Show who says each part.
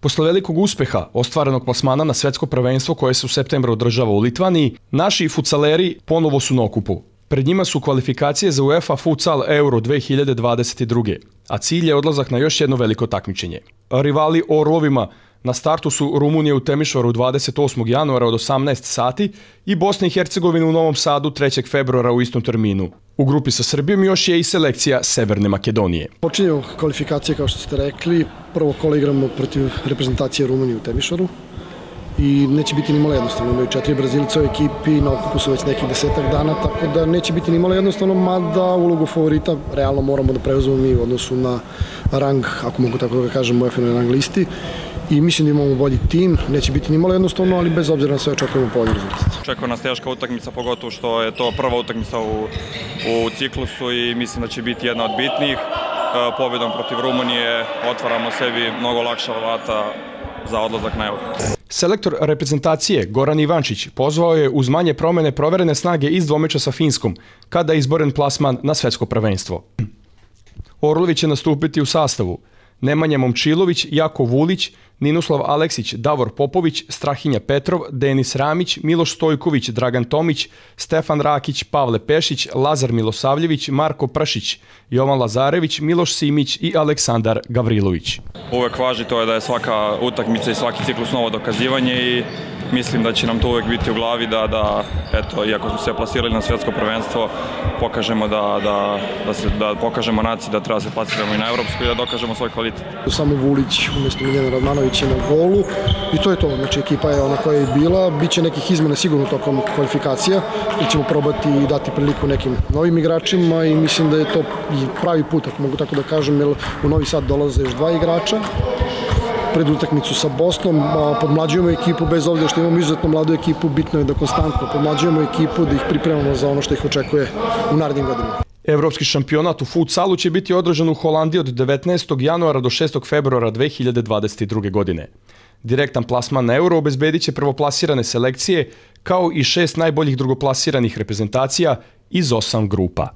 Speaker 1: Posle velikog uspeha ostvarenog plasmana na svetsko prvenstvo koje se u septembru održava u Litvaniji, naši futsaleri ponovo su na okupu. Pred njima su kvalifikacije za UEFA Futsal Euro 2022. A cilj je odlazak na još jedno veliko takmičenje. Rivali Orlovima Na startu su Rumunije u Temišvaru 28. januara od 18 sati i Bosna i Hercegovina u Novom Sadu 3. februara u istom terminu. U grupi sa Srbijom još je i selekcija Severne Makedonije.
Speaker 2: Počinjemo kvalifikacije kao što ste rekli. Prvo kolo igramo protiv reprezentacije Rumunije u Temišvaru i neće biti ni malo jednostavno. Imaju četiri Brazilice u ekipi, na okupu su već nekih desetak dana, tako da neće biti ni malo jednostavno, mada ulogu favorita realno moramo da preuzmemo mi u odnosu na rang, ako mogu tako da kažem, u EFN rang listi i mislim da imamo bolji tim, neće biti ni malo jednostavno, ali bez obzira na sve očekujemo povolj rezultat.
Speaker 3: Očekuje nas teška utakmica, pogotovo što je to prva utakmica u, u ciklusu i mislim da će biti jedna od bitnijih. E, pobjedom protiv Rumunije otvaramo sebi mnogo lakša vrata za odlazak na Euro.
Speaker 1: Selektor reprezentacije Goran Ivančić pozvao je uz manje promene proverene snage iz dvomeča sa Finskom, kada je izboren plasman na svetsko prvenstvo. Orlović će nastupiti u sastavu Nemanja Momčilović, Jako Vulić, Ninoslav Aleksić, Davor Popović, Strahinja Petrov, Denis Ramić, Miloš Stojković, Dragan Tomić, Stefan Rakić, Pavle Pešić, Lazar Milosavljević, Marko Pršić, Jovan Lazarević, Miloš Simić i Aleksandar Gavrilović.
Speaker 3: Uvek važi to je da je svaka utakmica i svaki ciklus novo dokazivanje i mislim da će nam to uvek biti u glavi da, da eto, iako smo se plasirali na svetsko prvenstvo, pokažemo da, da, da, se, da pokažemo naciji da treba se plasiramo i na evropsku i da dokažemo svoj kvalitet.
Speaker 2: Samo Vulić umjesto Miljana Radmanovića na golu. I to je to, znači ekipa je ona koja je bila, bit će nekih izmena sigurno tokom kvalifikacija, ili ćemo probati i dati priliku nekim novim igračima i mislim da je to i pravi put, ako mogu tako da kažem, jer u Novi Sad dolaze još dva igrača, pred utakmicu sa Bosnom, podmlađujemo ekipu bez obzira što imamo izuzetno mladu ekipu, bitno je da konstantno podmlađujemo ekipu, da ih pripremamo za ono što ih očekuje u narednim godinama.
Speaker 1: Evropski šampionat u futsalu će biti održan u Holandiji od 19. januara do 6. februara 2022. godine. Direktan plasman na euro obezbedit će prvoplasirane selekcije, kao i šest najboljih drugoplasiranih reprezentacija iz osam grupa.